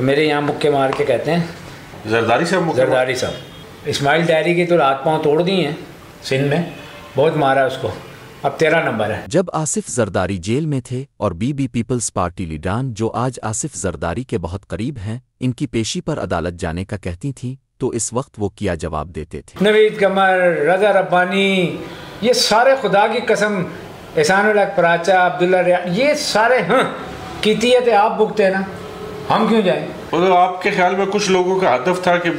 तो मेरे यहाँ मुक्के मार के कहते हैं जरदारी साहब जरदारी साहब। इस्माइल डायरी की तो रात पाँव तोड़ दी हैं सिंध में। बहुत मारा उसको। अब तेरह नंबर है। जब आसिफ जरदारी जेल में थे और बीबी पीपल्स पार्टी लीडान जो आज आसिफ जरदारी के बहुत करीब हैं इनकी पेशी पर अदालत जाने का कहती थी तो इस वक्त वो किया जवाब देते थे। नवीद कमर रजा रब्बानी ये सारे खुदा की कसम एहसान पराचा अब्दुल्ला ये सारे हाँ कीती तो आप भुगते ना। हम क्यों जाए? मतलब आपके ख्याल में कुछ लोगों का हदफ था कि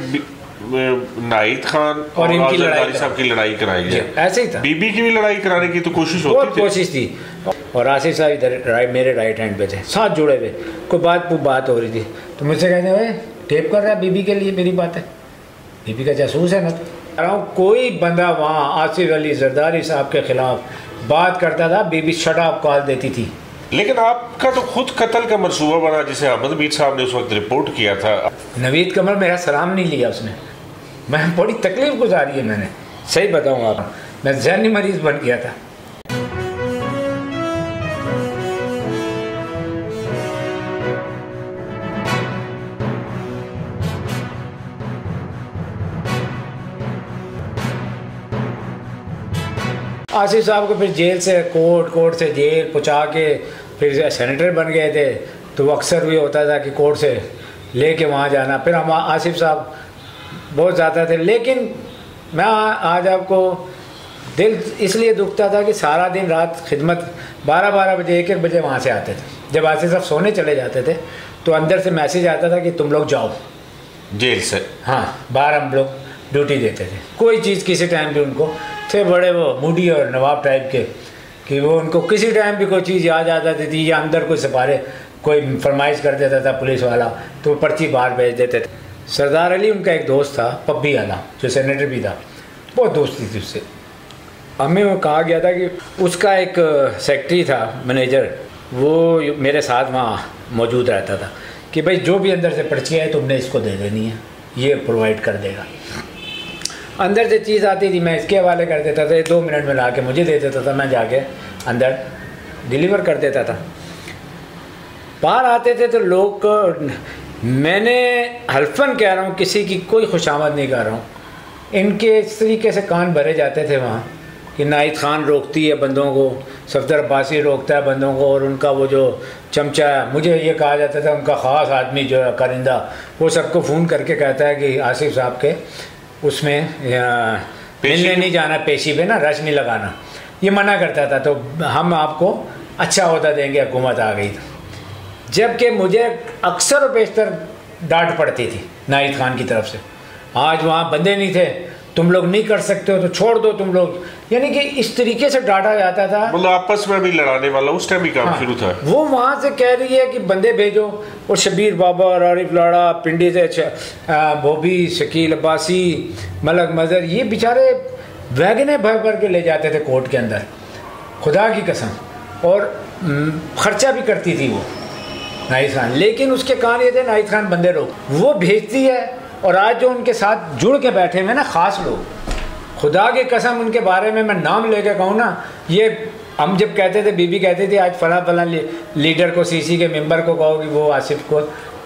नाहिद खान और और, इनकी लड़ाई साहब की लड़ाई कराई जाए। ऐसे ही था। बीबी की भी लड़ाई कराने की तो कोशिश होती थी। कोशिश थी। और आसिफ साहब इधर राइट मेरे राइट हैंड पे थे। साथ जुड़े हुए। कोई बात वो बात हो रही थी। तो मुझसे कहते हैं टेप कर रहा है बीबी के लिए मेरी बात? है बीबी का जासूस है ना? रहा हूँ कोई बंदा वहाँ आसिफ अली जरदारी साहब के खिलाफ बात करता था बीबी शटाप कॉल देती थी। लेकिन आपका तो खुद कत्ल का मनसूबा बना जिसे अहमद मीर साहब ने उस वक्त रिपोर्ट किया था। नवीद कमर मेरा सलाम नहीं लिया उसने। मैं बड़ी तकलीफ़ गुजारी है मैंने। सही बताऊँगा मैं जहनी मरीज़ बन गया था। आसिफ साहब को फिर जेल से कोर्ट कोर्ट से जेल पहुँचा के फिर सेनेटर बन गए थे। तो वो अक्सर भी होता था कि कोर्ट से लेके वहाँ जाना। फिर हम आसिफ साहब बहुत ज़्यादा थे। लेकिन मैं आज आपको दिल इसलिए दुखता था कि सारा दिन रात खिदमत बारह बारह बजे एक एक बजे वहाँ से आते थे। जब आसिफ साहब सोने चले जाते थे तो अंदर से मैसेज आता था कि तुम लोग जाओ। जेल से। हाँ बाहर हम लोग। ड्यूटी देते थे। कोई चीज़ किसी टाइम भी उनको थे बड़े वो मूडी और नवाब टाइप के, कि वो उनको किसी टाइम भी कोई चीज़ याद आ जाती थी या अंदर कोई सिपारे कोई फरमाइश कर देता था पुलिस वाला तो पर्ची बाहर भेज देते थे। सरदार अली उनका एक दोस्त था पब्बी वाला, जो सेनेटर भी था। बहुत दोस्ती थी उससे। हमें वो कहा गया था कि उसका एक सेक्रेटरी था मैनेजर वो मेरे साथ वहाँ मौजूद रहता था, कि भाई जो भी अंदर से पर्ची है तुमने इसको दे देनी है, ये प्रोवाइड कर देगा। अंदर से चीज़ आती थी, मैं इसके हवाले कर देता था, ये दो मिनट में ला के मुझे दे देता था, मैं जाके अंदर डिलीवर कर देता था। बाहर आते थे तो लोग, मैंने हल्फन कह रहा हूँ, किसी की कोई खुशामद नहीं कर रहा हूँ। इनके इस तरीके से कान भरे जाते थे वहाँ, कि नाहिद खान रोकती है बंदों को, सफदर अब्बासी रोकता है बंदों को, और उनका वो जो चमचा है, मुझे ये कहा जाता था, उनका ख़ास आदमी जो है, करिंदा, वो सबको फ़ोन करके कहता है कि आसिफ साहब के उसमें मिलने नहीं जाना पेशी पे ना रश नहीं लगाना। ये मना करता था तो हम आपको अच्छा होता देंगे हुकूमत आ गई तो। जबकि मुझे अक्सर और बेशतर डांट पड़ती थी नाहिद खान की तरफ़ से। आज वहाँ बंदे नहीं थे तुम लोग नहीं कर सकते हो तो छोड़ दो तुम लोग। यानी कि इस तरीके से डाटा जाता था। मतलब आपस में भी लड़ाने वाला उस टाइम भी काम हाँ, शुरू था। वो वहाँ से कह रही है कि बंदे भेजो। और शबीर बाबा और आरिफ लाड़ा पिंडी से आ, बोबी शकील अब्बासी मलक मजर ये बेचारे वैगने भर भर के ले जाते थे कोर्ट के अंदर। खुदा की कसम। और खर्चा भी करती थी वो नाहिद खान। लेकिन उसके कान ये थे नाहिद खान बंदे लोग वो भेजती है और आज जो उनके साथ जुड़ के बैठे हुए हैं ना खास लोग खुदा की कसम उनके बारे में मैं नाम लेके कहूँ ना ये हम जब कहते थे बीबी कहती थी आज फला फला ली, लीडर को सीसी के मेंबर को कहो कि वो आसिफ को,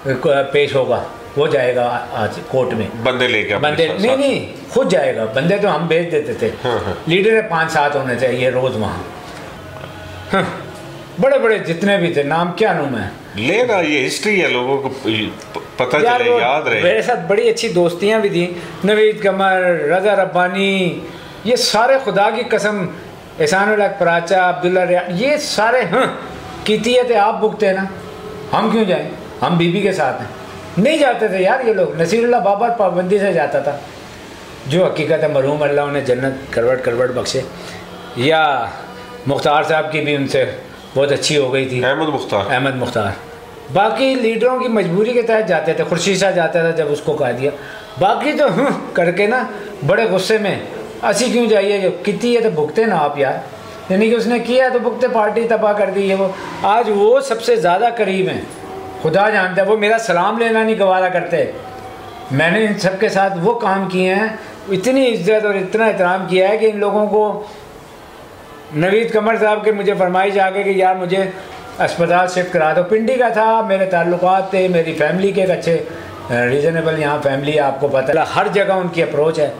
को पेश होगा वो जाएगा आज कोर्ट में बंदे लेके बंदे साथ- नहीं। नहीं खुद जाएगा बंदे तो हम भेज देते थे हाँ, हाँ। लीडर पाँच सात होने चाहिए रोज वहाँ हाँ, बड़े बड़े जितने भी थे नाम क्या नाम है लेना ये हिस्ट्री है लोगों को पता यार चले याद रहे। मेरे साथ बड़ी अच्छी दोस्तियाँ भी थी नवीद कमर रजा रब्बानी ये सारे खुदा की कसम एहसान पराचा अब्दुल्ला रिया ये सारे हाँ कीती है तो आप भुगते हैं ना। हम क्यों जाएँ? हम बीबी के साथ हैं। नहीं जाते थे यार ये लोग नसीरुल्लाह बाबर पाबंदी से जाता था। जो हकीकत है मरहूम अल्लाह उन्हें जन्नत करवट करवट बख्शे। या मुख्तार साहब की भी उनसे बहुत अच्छी हो गई थी। अहमद मुख्तार। अहमद मुख्तार। बाकी लीडरों की मजबूरी के तहत जाते थे खुर्शीद शाह जाता था जब उसको कहा दिया। बाकी तो करके ना बड़े गुस्से में असी क्यों जाइए? जो कितनी है तो भुगते ना आप यार। यानी कि उसने किया तो भुगते पार्टी तबाह कर दी है वो। आज वो सबसे ज़्यादा करीब हैं। खुदा जानता है वो मेरा सलाम लेना नहीं गवारा करते। मैंने इन सब के साथ वो काम किए हैं इतनी इज़्ज़त और इतना एहतराम किया है कि इन लोगों को नवीद कमर साहब के मुझे फरमाइश आ गई कि यार मुझे अस्पताल शिफ्ट करा दो। पिंडी का था मेरे ताल्लुकात थे मेरी फैमिली के एक अच्छे रीज़नेबल यहाँ फैमिली आपको पता है। हर जगह उनकी अप्रोच है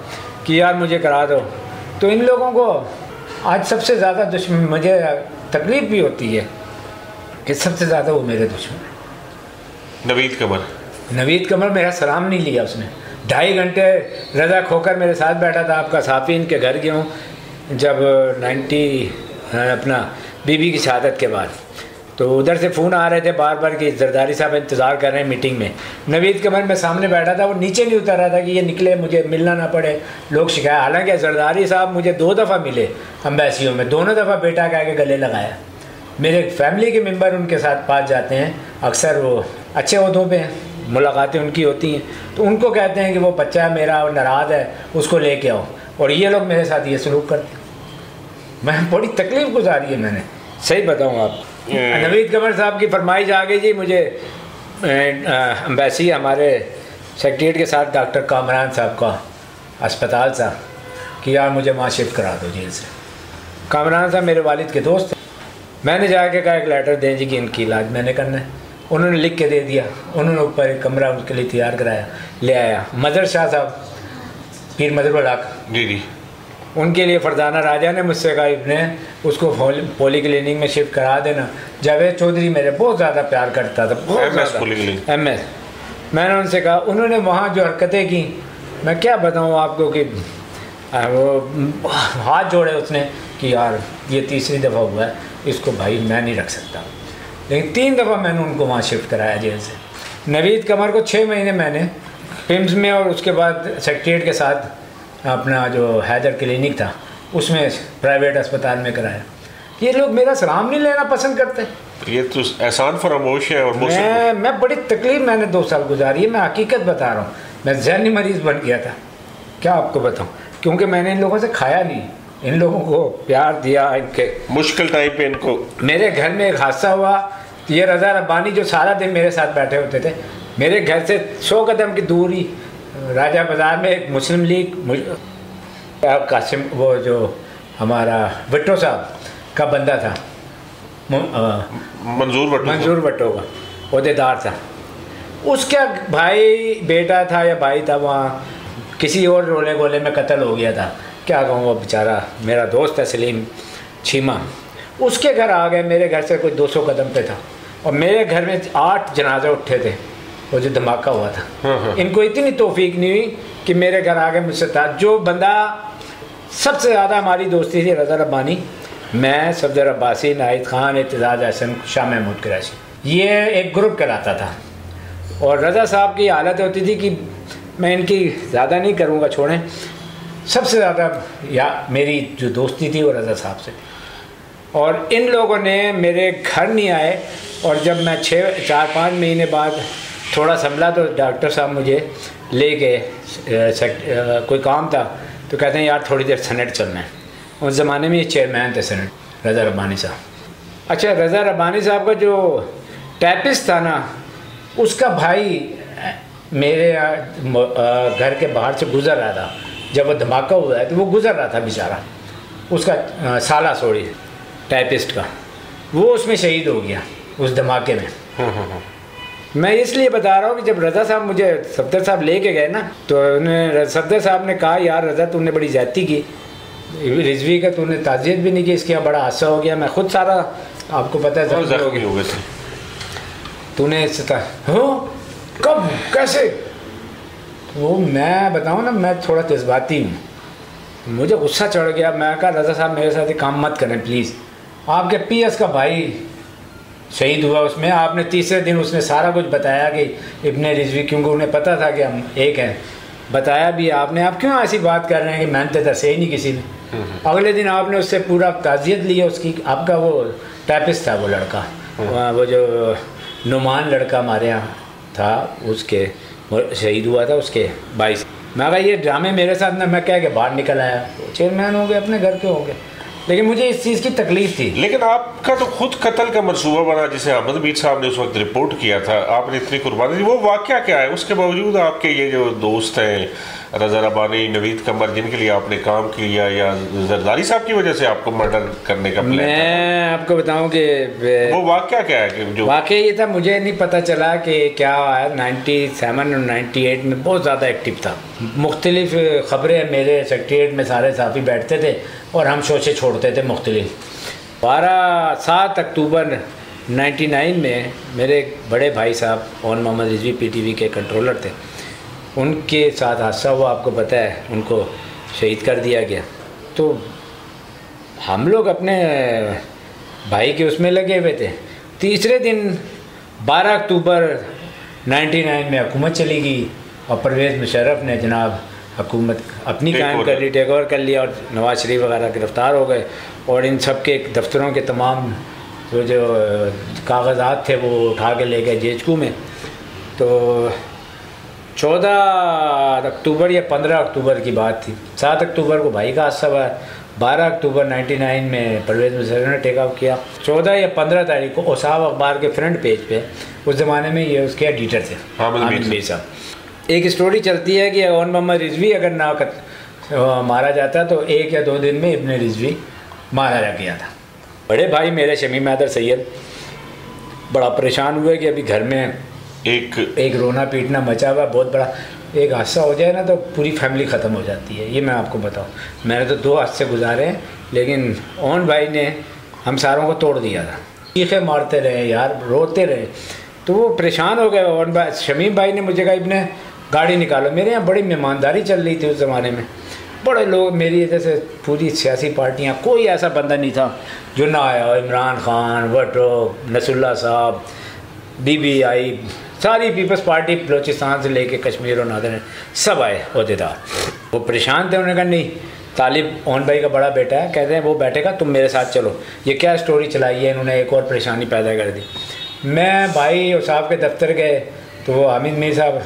कि यार मुझे करा दो। तो इन लोगों को आज सबसे ज़्यादा दुश्मन मुझे तकलीफ़ भी होती है कि सबसे ज़्यादा वो मेरे दुश्मन नवीद कमर। नवीद कमर मेरा सलाम नहीं लिया उसने। ढाई घंटे रजा खोकर मेरे साथ बैठा था आपका साफी इनके घर गया हूँ। जब नाइन्टी अपना बीबी की शहादत के बाद। तो उधर से फ़ोन आ रहे थे बार बार कि जरदारी साहब इंतज़ार कर रहे हैं मीटिंग में। नवीद कमर में सामने बैठा था, वो नीचे नहीं उतर रहा था कि ये निकले, मुझे मिलना ना पड़े, लोग शिकायत, हालाँकि जरदारी साहब मुझे दो दफ़ा मिले अम्बेसियों में, दोनों दफ़ा बेटा कह के गले लगाया। मेरे फैमिली के मेंबर उनके साथ पास जाते हैं, अक्सर वो अच्छे उहदों पर हैं, मुलाकातें उनकी होती हैं। तो उनको कहते हैं कि वो बच्चा मेरा नाराज़ है, उसको लेके आओ, और ये लोग मेरे साथ ये सलूक करते हैं। मैं बड़ी तकलीफ़ गुजारी है मैंने। सही बताऊँ आप। नवीद कमर साहब की फरमाइश आ गई जी मुझे अम्बेसी हमारे सेक्रेटरीट के साथ डॉक्टर कामरान साहब का अस्पताल सा कि यार मुझे वहाँ शिफ्ट करा दो जेल से। कामरान साहब मेरे वालिद के दोस्त थे मैंने जाके कहा एक लेटर दें जी कि इनकी इलाज मैंने करना है। उन्होंने लिख के दे दिया। उन्होंने ऊपर एक कमरा उनके लिए तैयार कराया ले आया। मदर शाह साहब पीर मदर लाख जी जी। उनके लिए फरजाना राजा ने मुझसे कहा इतने उसको पोली क्लिनिक में शिफ्ट करा देना। जावेद चौधरी मेरे बहुत ज़्यादा प्यार करता था बहुत एम एस मैंने उनसे कहा उन्होंने वहाँ जो हरकतें की मैं क्या बताऊँ आपको कि वो हाथ जोड़े उसने कि यार ये तीसरी दफ़ा हुआ है इसको भाई मैं नहीं रख सकता। लेकिन तीन दफ़ा मैंने उनको वहाँ शिफ्ट कराया जेल से। नवीद कमर को छः महीने मैंने पिम्स में और उसके बाद सेक्रेट के साथ अपना जो हैदर क्लिनिक था उसमें प्राइवेट अस्पताल में कराया। ये लोग मेरा सलाम नहीं लेना पसंद करते। ये तो एहसान फरामोश है और मैं मैं बड़ी तकलीफ़ मैंने दो साल गुजारी है मैं हकीकत बता रहा हूँ। मैं जहनी मरीज़ बन गया था। क्या आपको बताऊँ? क्योंकि मैंने इन लोगों से खाया नहीं। इन लोगों को प्यार दिया इनके मुश्किल टाइम पे इनको मेरे घर में एक हादसा हुआ। ये रज़ा रब्बानी जो सारा दिन मेरे साथ बैठे होते थे मेरे घर से सौ कदम की दूरी राजा बाज़ार में एक मुस्लिम लीग कासिम वो जो हमारा भट्टो साहब का बंदा था मंजूर भट्टो मंजूर भट्टो का अहदेदार था। उसका भाई बेटा था या भाई था वहाँ किसी और रोले गोले में कत्ल हो गया था। क्या कहूँ वो बेचारा मेरा दोस्त है सलीम छीमा। उसके घर आ गए मेरे घर से कोई 200 कदम पे था। और मेरे घर में आठ जनाजे उठे थे। वो जो धमाका हुआ था। हाँ, हाँ। इनको इतनी तोफीक नहीं हुई कि मेरे घर आ गए मुझसे था। जो बंदा सबसे ज़्यादा हमारी दोस्ती थी रजा रब्बानी। मैं सफदर अब्बासी नाहिद खान एतजाज हसन शाह महमूद कराची ये एक ग्रुप कराता था। और रजा साहब की हालत होती थी कि मैं इनकी ज़्यादा नहीं करूँगा छोड़ें। सबसे ज़्यादा या मेरी जो दोस्ती थी वो रजा साहब से। और इन लोगों ने मेरे घर नहीं आए। और जब मैं छः चार पाँच महीने बाद थोड़ा संभला तो डॉक्टर साहब मुझे ले गए कोई काम था तो कहते हैं यार थोड़ी देर सनेट चलना है। उस ज़माने में ये चेयरमैन थे सनेट रज़ा रब्बानी साहब। अच्छा रज़ा रब्बानी साहब का जो टैपिस था ना उसका भाई मेरे घर के बाहर से गुज़र रहा था। जब वो धमाका हुआ है तो वो गुज़र रहा था बेचारा। उसका साला सोड़ी टाइपिस्ट का। वो उसमें शहीद हो गया उस धमाके में। हाँ, हाँ, हाँ। मैं इसलिए बता रहा हूँ कि जब रजा साहब मुझे सफदर साहब लेके गए ना तो सफदर साहब ने कहा यार रजा तूने बड़ी ज्यादती की। रिजवी का तूने ताजियत भी नहीं की इसके यहाँ बड़ा हादसा हो गया। मैं खुद सारा आपको पता है हो थे। तूने हो? कब? कैसे? वो मैं बताऊँ ना मैं थोड़ा जज्बाती हूँ। मुझे गुस्सा चढ़ गया। मैं कहा रजा साहब मेरे साथ ही काम मत करें प्लीज़ आपके पीएस का भाई शहीद हुआ उसमें। आपने तीसरे दिन उसने सारा कुछ बताया कि इब्ने रिजवी क्योंकि उन्हें पता था कि हम एक हैं। बताया भी आपने। आप क्यों ऐसी बात कर रहे हैं कि मेहनत तो सही नहीं किसी ने? अगले दिन आपने उससे पूरा ताज़ियत लिया उसकी। आपका वो टाइपिस्ट था वो लड़का। वो जो नुमान लड़का हमारे यहाँ था उसके शहीद हुआ था उसके बाईस। मैं कहा ये ड्रामे मेरे साथ ना मैं कह के बाहर निकल आया? चेयरमैन हो गए अपने घर के हो गए। लेकिन मुझे इस चीज़ की तकलीफ़ थी। लेकिन आपका तो खुद कत्ल का मनसूबा बना, जिसे अहमद मीर साहब ने उस वक्त रिपोर्ट किया था। आपने इतनी कुर्बानी दी। वो वाक्य क्या है? उसके बावजूद आपके ये जो दोस्त हैं रजा रबानी नवीद कमर जिनके लिए आपने काम किया या जरदारी साहब की वजह से आपको मर्डर करने का प्लान मैं आपको बताऊँ कि वो वाक्य क्या है कि जो वाकई ये था मुझे नहीं पता चला कि क्या है। नाइन्टी सेवन और नाइन्टी एट में बहुत ज़्यादा एक्टिव था। मुख्तलिफ़ ख़बरें मेरे सेक्रेटरीट में सारे साफी बैठते थे और हम शोशे छोड़ते थे मुख्तलिफ़। बारह सात अक्टूबर 99 में मेरे बड़े भाई साहब ओन मोहम्मद रिजवी पीटीवी के कंट्रोलर थे। उनके साथ हादसा हुआ आपको पता है उनको शहीद कर दिया गया। तो हम लोग अपने भाई के उसमें लगे हुए थे। तीसरे दिन 12 अक्टूबर 99 में हुकूमत चली गई और परवेज़ मुशर्रफ ने जनाब हुकूमत अपनी कायम कर ली टेक ओवर कर लिया और नवाज़ शरीफ वगैरह गिरफ़्तार हो गए। और इन सब के दफ्तरों के तमाम वो जो कागजात थे वो उठा के ले गए जेचकू में। तो चौदह अक्टूबर या पंद्रह अक्टूबर की बात थी। सात अक्टूबर को भाई का हादसा हुआ बारह अक्टूबर 99 में परवेज मुशर्रफ ने टेक ऑफ़ किया। चौदह या पंद्रह तारीख को ओसाब अखबार के फ्रंट पेज पे उस ज़माने में ये उसके एडिटर थे हामिद मीर साहब। एक स्टोरी चलती है कि ओन मोहम्मद रिजवी अगर ना मारा जाता तो एक या दो दिन में इब्न रिजवी मारा जा गया था। बड़े भाई मेरे शमीम हैदर सैयद बड़ा परेशान हुए कि अभी घर में एक एक रोना पीटना मचा हुआ बहुत बड़ा एक हादसा हो जाए ना तो पूरी फैमिली ख़त्म हो जाती है। ये मैं आपको बताऊँ। मैंने तो दो हादसे गुजारे हैं, लेकिन ओन भाई ने हम सारों को तोड़ दिया था। चीखे मारते रहे यार, रोते रहे। तो वो परेशान हो गए ओन भाई, शमीम भाई ने मुझे कहा, इब्ने, गाड़ी निकालो। मेरे यहाँ बड़ी मेहमानदारी चल रही थी उस ज़माने में। बड़े लोग मेरी जैसे पूरी सियासी पार्टियाँ, कोई ऐसा बंदा नहीं था जो ना आया हो। इमरान खान, भट्टो नसुल्ला साहब, बीबी आई सारी पीपल्स पार्टी बलोचिस्तान से लेके कश्मीर और नादर सब आए अहदेदार वो परेशान थे, उन्होंने कहा, नहीं, तालिब ओन भाई का बड़ा बेटा है। कहते हैं, वो बैठेगा, तुम मेरे साथ चलो। ये क्या स्टोरी चलाई है? इन्होंने एक और परेशानी पैदा कर दी। मैं भाई और साहब के दफ्तर गए तो वो हामिद मीर साहब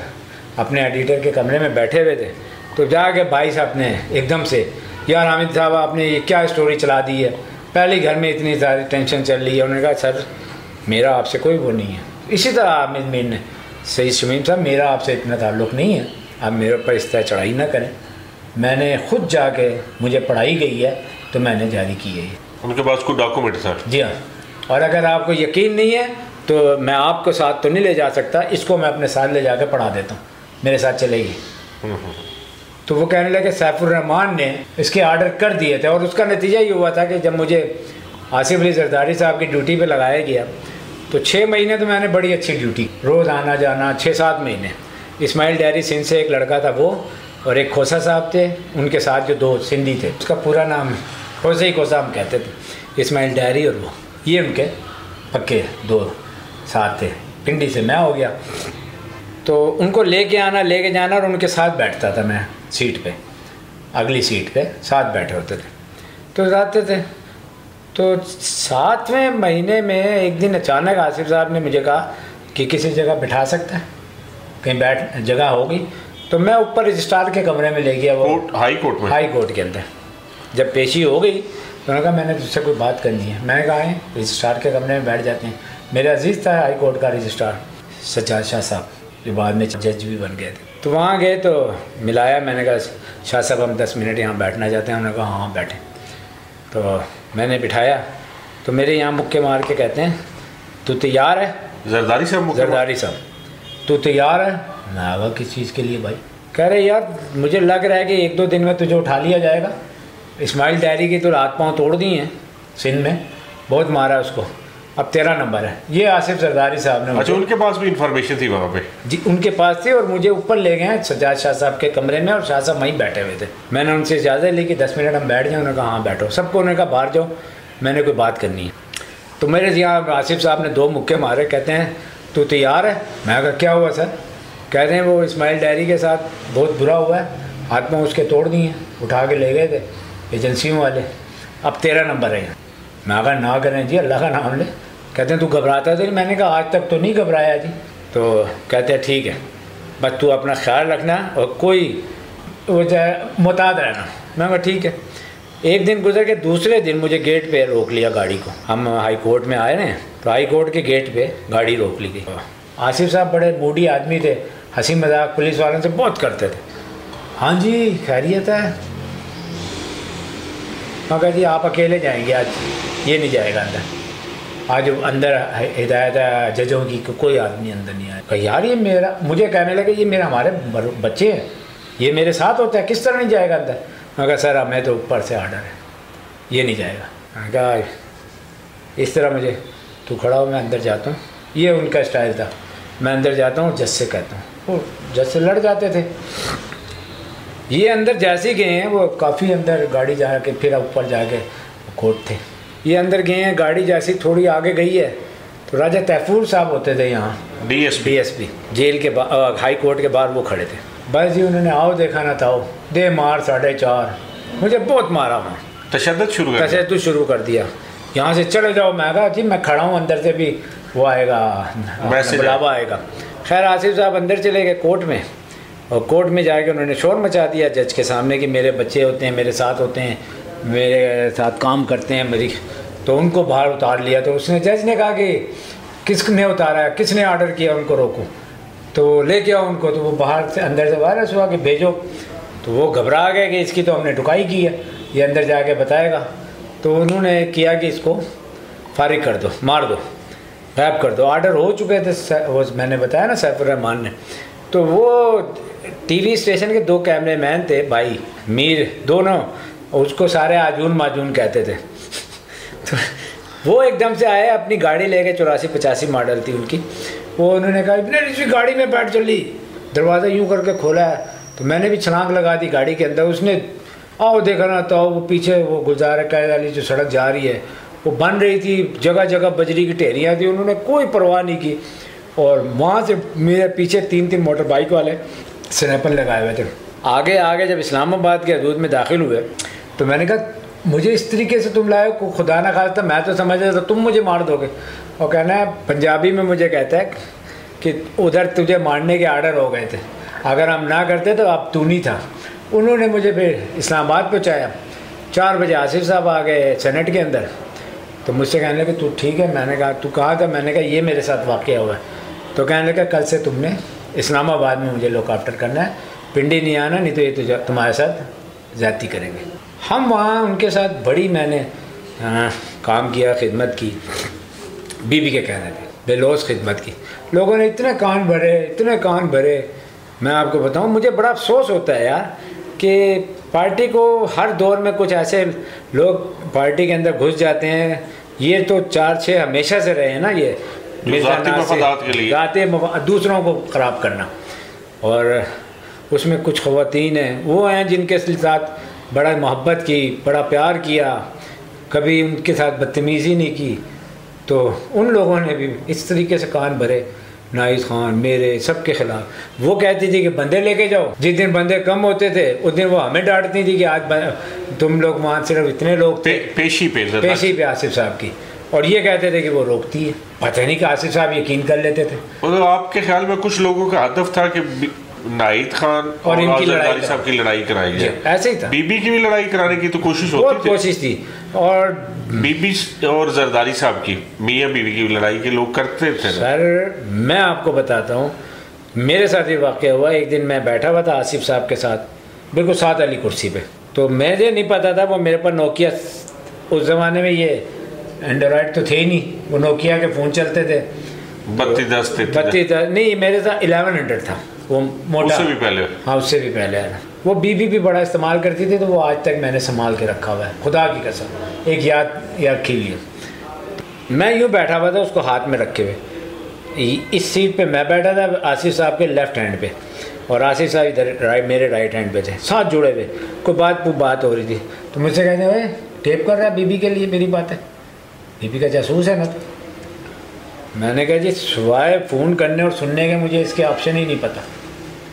अपने एडिटर के कमरे में बैठे हुए थे। तो जाके भाई साहब ने एकदम से, यार हामिद साहब, आपने ये क्या स्टोरी चला दी है? पहले घर में इतनी सारी टेंशन चल रही है। उन्होंने कहा, सर, मेरा आपसे कोई वो नहीं है। इसी तरह हामिद मीर ने सही शमीम साहब मेरा आपसे इतना ताल्लुक़ नहीं है। आप मेरे ऊपर इस तरह चढ़ाई ना करें। मैंने खुद जाके मुझे पढ़ाई गई है तो मैंने जारी की है। उनके पास कोई डॉक्यूमेंट था जी हाँ। और अगर आपको यकीन नहीं है तो मैं आपको साथ तो नहीं ले जा सकता। इसको मैं अपने साथ ले जाकर पढ़ा देता हूँ। मेरे साथ चलेगी। तो वो कहने लगे सैफुररहमान ने इसके आर्डर कर दिए थे। और उसका नतीजा ये हुआ था कि जब मुझे आसिफ अली जरदारी साहब की ड्यूटी पे लगाया गया तो छः महीने तो मैंने बड़ी अच्छी ड्यूटी रोज़ आना जाना छः सात महीने। इस्माइल डैरी सिंध से एक लड़का था वो, और एक खोसा साहब थे, उनके साथ जो दो सिंधी थे, उसका पूरा नाम खोसे ही खोसा हम कहते थे, इस्माइल डैरी और वो। ये उनके पक्के दो साथ थे। पिंडी से मैं हो गया। तो उनको लेके आना, लेके जाना और उनके साथ बैठता था मैं, सीट पे। अगली सीट पे साथ बैठे होते थे। तो जाते थे। तो सातवें महीने में एक दिन अचानक आसिफ साहब ने मुझे कहा कि किसी जगह बिठा सकता है? कहीं बैठ जगह होगी। तो मैं ऊपर रजिस्ट्रार के कमरे में ले गया वो कोर्ट हाई कोर्ट में? हाई कोर्ट के अंदर। जब पेशी हो गई तो उन्होंने कहा मैंने तुझसे कोई बात करनी है। मैंने कहा है रजिस्ट्रार के कमरे में बैठ जाते हैं। मेरा अज़ीज़ था हाई कोर्ट का रजिस्ट्रार सज्जाद शाह साहब जो बाद में जज भी बन गए थे। तो वहाँ गए तो मिलाया मैंने कहा शाह साहब हम दस मिनट यहाँ बैठना चाहते हैं। उन्होंने कहा हाँ बैठे। तो मैंने बिठाया। तो मेरे यहाँ मुक्के मार के कहते हैं तू तैयार है? जरदारी साहब जरदारी साहब तू तैयार है? ना वह किस चीज़ के लिए भाई? कह रहे यार मुझे लग रहा है कि एक दो दिन में तुझे उठा लिया जाएगा। इस्माइल डायरी की तो रात पाँव तोड़ दी हैं सिंध में। बहुत मारा उसको। अब तेरह नंबर है। ये आसिफ जरदारी साहब ने अच्छा उनके पास भी इंफॉर्मेशन थी वहाँ पे। जी उनके पास थी और मुझे ऊपर ले गए हैं सज्जाद शाह साहब के कमरे में और शाह साहब वहीं बैठे हुए थे। मैंने उनसे इजाज़त ली कि दस मिनट हम बैठ जाएँ उन्होंने कहा हाँ बैठो। सबको उन्होंने कहा बाहर जाओ मैंने कोई बात करनी है। तो मेरे यहाँ आसिफ साहब ने दो मुक्के मारे कहते हैं तू तैयार है? मैं कहा क्या हुआ सर? कह रहे हैं वो इस्माइल डायरी के साथ बहुत बुरा हुआ है हाथ में उसके तोड़ दिए उठा के ले गए थे एजेंसियों वाले। अब तेरह नंबर है यहाँ। मैं कहा ना करें जी अल्लाह का नाम ले। कहते हैं, तू घबराता नहीं मैंने कहा, आज तक तो नहीं घबराया जी। तो कहते हैं, ठीक है, बस तू अपना ख्याल रखना और कोई वो चाहे मुताद रहना। मैं कहा, ठीक है। एक दिन गुजर के दूसरे दिन मुझे गेट पे रोक लिया गाड़ी को। हम हाई कोर्ट में आए ना तो हाई कोर्ट के गेट पे गाड़ी रोक ली गई। आसिफ साहब बड़े मूडी आदमी थे, हँसी मज़ाक पुलिस वालों से बहुत करते थे। हाँ जी, खैरियत है? मैं कहा जी, आप अकेले जाएँगे आज, ये नहीं जाएगा अंदर। आज अंदर हिदायत जजों की कि कोई आदमी अंदर नहीं आया। यार, ये मेरा, मुझे कहने लगे, ये मेरे हमारे बच्चे हैं। ये मेरे साथ होता है, किस तरह नहीं जाएगा अंदर? मैं कहा, सर हमें तो ऊपर से आर्डर है, ये नहीं जाएगा। मैं कहा इस तरह मुझे, तू खड़ा हो, मैं अंदर जाता हूँ। ये उनका स्टाइल था। मैं अंदर जाता हूँ, जज से कहता हूँ। वो जज से लड़ जाते थे। ये अंदर जैसे गए हैं, वो काफ़ी अंदर गाड़ी जा के, फिर ऊपर जाके कोर्ट थे। ये अंदर गए हैं गाड़ी जैसी थोड़ी आगे गई है। तो राजा तैफूर साहब होते थे यहाँ। डीएसपी डीएसपी जेल के हाई कोर्ट के बाहर वो खड़े थे। बस जी उन्होंने आओ देखा ना था दे मार साढ़े चार। मुझे बहुत मारा वहाँ तशद शुरू कर कैसे तू शुरू कर दिया। यहाँ से चले जाओ। मैं कहा जी मैं खड़ा हूँ अंदर से भी वो आएगा बुलावा आएगा। खैर आसिफ साहब अंदर चले गए कोर्ट में। और कोर्ट में जाके उन्होंने शोर मचा दिया जज के सामने कि मेरे बच्चे होते हैं मेरे साथ होते हैं। मेरे साथ काम करते हैं मेरी तो उनको बाहर उतार लिया। तो उसने, जज ने कहा कि किसने उतारा है किसने ऑर्डर किया उनको रोको? तो लेके आओ उनको। तो वो बाहर से अंदर से वायरस हुआ कि भेजो। तो वो घबरा गए कि इसकी तो हमने टुकाई की है। ये अंदर जाके बताएगा। तो उन्होंने किया कि इसको फारिग कर दो, मार दो, गायब कर दो। ऑर्डर हो चुके थे वो मैंने बताया ना, सैफुर रहमान ने। तो वो टीवी स्टेशन के दो कैमरे मैन थे, भाई, मीर, दोनों। उसको सारे आजून माजून कहते थे। तो वो एकदम से आए, अपनी गाड़ी लेके चौरासी पचासी मॉडल थी उनकी। वो उन्होंने कहा, इतने इसी गाड़ी में बैठ चली। दरवाज़ा यूँ करके खोला है। तो मैंने भी छलांग लगा दी गाड़ी के अंदर। उसने, आओ देखा ना तो वो पीछे वो गुजार कैद जो सड़क जा रही है, वो बन रही थी। जगह जगह बजरी की ढेरियाँ थी। उन्होंने कोई परवाह नहीं की। और वहाँ से मेरे पीछे तीन तीन मोटर बाइक वाले स्नैपर लगाए हुए थे। आगे आगे जब इस्लामाबाद के हदूद में दाखिल हुए तो मैंने कहा, मुझे इस तरीके से तुम लाए को खुदा ना खास्ता मैं तो समझ रहा था, तुम मुझे मार दोगे। और कहना है, पंजाबी में मुझे कहता है कि उधर तुझे मारने के आर्डर हो गए थे। अगर हम ना करते तो आप तू नहीं था। उन्होंने मुझे फिर इस्लामाबाद पहुँचाया। चार बजे आसिफ साहब आ गए सेनेट के अंदर। तो मुझसे कहने लगे, तू ठीक है? मैंने कहा, तू कहा था? मैंने कहा, ये मेरे साथ वाक़ हुआ है। तो कहने लगा, कल से तुमने इस्लामाबाद में मुझे लोकाप्टर करना है। पिंडी नहीं आना, नहीं तो ये तुझे, तुम्हारे साथ ज़्यादती करेंगे। हम वहाँ उनके साथ बड़ी मैंने हाँ, काम किया खिदमत की। बीबी के कहने थे बेलोस खिदमत की। लोगों ने इतने कान भरे इतने कान भरे। मैं आपको बताऊँ मुझे बड़ा अफसोस होता है यार कि पार्टी को हर दौर में कुछ ऐसे लोग पार्टी के अंदर घुस जाते हैं। ये तो चार छः हमेशा से रहे हैं ना ये। ज़ाती दूसरों को ख़राब करना। और उसमें कुछ खवातीन हैं वो हैं जिनके साथ बड़ा मोहब्बत की बड़ा प्यार किया कभी उनके साथ बदतमीज़ी नहीं की तो उन लोगों ने भी इस तरीके से कान भरे नाइस खान मेरे सबके खिलाफ। वो कहती थी कि बंदे लेके जाओ। जिस दिन बंदे कम होते थे उस दिन वो हमें डांटती थी कि आज तुम लोग वहाँ सिर्फ़ इतने लोग थे। पे, पेशी पे पेशी पे आसिफ साहब की। और ये कहते थे कि वो रोकती है। पता नहीं कि आसिफ साहब यकीन कर लेते थे। मतलब आपके ख्याल में कुछ लोगों का हदफ था कि नाहिद खान और और, इनकी लड़ाई साहब की लड़ाई कराई जाए ऐसे ही था। बीबी की भी लड़ाई कराने की तो कोशिश होती थी। कोशिश थी। और बीबी और जरदारी साहब की मियाँ बीवी की लड़ाई के लोग करते थे सर मैं आपको बताता हूँ मेरे साथ ये वाक़ हुआ एक दिन मैं बैठा हुआ था आसिफ साहब के साथ बिल्कुल साथ वाली कुर्सी पे। तो मुझे नहीं पता था वो मेरे पर नोकिया उस ज़माने में ये एंड्रॉयड तो थे ही नहीं वो नोकिया के फ़ोन चलते थे। बत्तीस दस थे। बत्ती था नहीं मेरे साथ इलेवन हंड्रेड था। वो मोटा। उससे भी पहले। हाँ उससे भी पहले आया वो बीबी भी बड़ा इस्तेमाल करती थी तो वो आज तक मैंने संभाल के रखा हुआ है। खुदा की कसम एक याद याद रखी हुई है। मैं यूँ बैठा हुआ था उसको हाथ में रखे हुए। इस सीट पे मैं बैठा था आसिफ साहब के लेफ़्ट हैंड पे। और आसिफ साहब इधर राइट मेरे राइट हैंड पे थे साथ जुड़े हुए। कोई बात वो बात हो रही थी। तो मुझसे कहते भाई टेप कर रहा है बीबी के लिए मेरी बात है। बीबी का जासूस है ना तो? मैंने कहा जी सिवाय फ़ोन करने और सुनने के मुझे इसके ऑप्शन ही नहीं पता।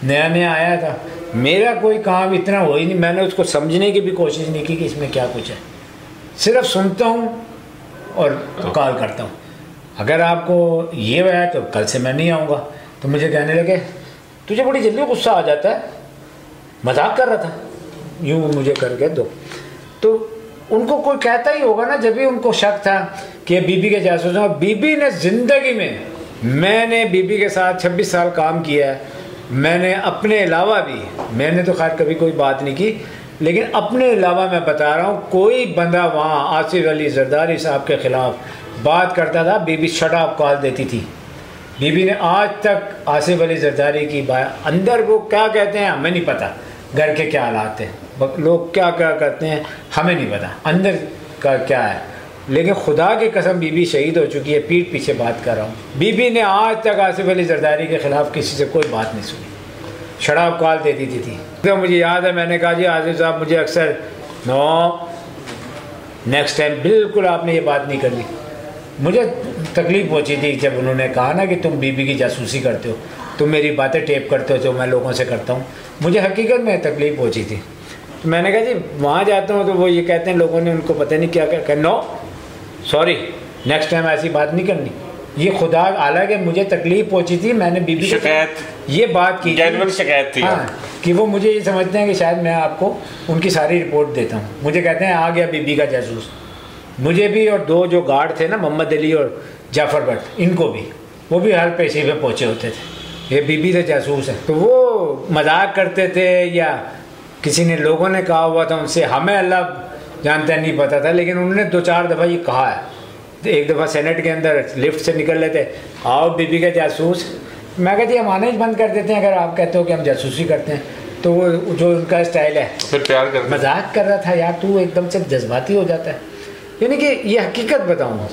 नया नया आया था। मेरा कोई काम इतना हो ही नहीं मैंने उसको समझने की भी कोशिश नहीं की कि इसमें क्या कुछ है। सिर्फ़ सुनता हूँ और कॉल करता हूँ। अगर आपको ये है तो कल से मैं नहीं आऊँगा। तो मुझे कहने लगे तुझे बड़ी जल्दी गुस्सा आ जाता है। मज़ाक कर रहा था। यूँ मुझे करके दो। तो उनको कोई कहता ही होगा ना जब भी उनको शक था कि बीबी के जासूस हैं। बीबी ने ज़िंदगी में मैंने बीबी के साथ 26 साल काम किया है। मैंने अपने अलावा भी, मैंने तो खैर कभी कोई बात नहीं की, लेकिन अपने अलावा मैं बता रहा हूँ, कोई बंदा वहाँ आसिफ अली जरदारी साहब के ख़िलाफ़ बात करता था, बीबी शटाप कॉल देती थी। बीबी ने आज तक आसिफ अली जरदारी की बात अंदर वो क्या कहते हैं, हमें नहीं पता। घर के क्या हालात हैं, लोग क्या क्या करते हैं, हमें नहीं पता। अंदर का क्या है? लेकिन खुदा की कसम बीबी शहीद हो चुकी है पीठ पीछे बात कर रहा हूँ। बीबी ने आज तक आसिफ अली जरदारी के ख़िलाफ़ किसी से कोई बात नहीं सुनी। शराब कॉल दे दी थी, थी। तो मुझे याद है मैंने कहा जी आसिफ साहब मुझे अक्सर नो नेक्स्ट टाइम बिल्कुल आपने ये बात नहीं करनी। मुझे तकलीफ़ पहुँची थी जब उन्होंने कहा ना कि तुम बीबी की जासूसी करते हो तुम मेरी बातें टेप करते हो जो मैं लोगों से करता हूँ। मुझे हकीकत में तकलीफ़ पहुँची थी। तो मैंने कहा जी वहाँ जाता हूँ तो वो ये कहते हैं लोगों ने उनको पता नहीं क्या क्या नो सॉरी नेक्स्ट टाइम ऐसी बात नहीं करनी। ये खुदा हालाँकि मुझे तकलीफ़ पहुँची थी मैंने बीबी शिकायत। ये बात की शिकायत थी। हाँ कि वो मुझे ये समझते हैं कि शायद मैं आपको उनकी सारी रिपोर्ट देता हूँ। मुझे कहते हैं आ गया बीबी का जासूस। मुझे भी और दो जो गार्ड थे ना मोहम्मद अली और जाफ़र भट्ट इनको भी वो भी हर पेशे पे पहुँचे होते थे। ये बीबी से जासूस है। तो वो मज़ाक करते थे या किसी ने लोगों ने कहा हुआ था उनसे हमें अल्लाह जानते हैं नहीं पता था लेकिन उन्होंने दो चार दफ़ा ये कहा है। तो एक दफ़ा सेनेट के अंदर लिफ्ट से निकल लेते आओ बीबी का जासूस। मैं कहती हम आने ही बंद कर देते हैं अगर आप कहते हो कि हम जासूसी करते हैं। तो वो जो उनका स्टाइल है। फिर प्यार कर मज़ाक कर रहा था यार तू एकदम से जज्बाती हो जाता है। यानी कि ये हकीकत बताऊँ।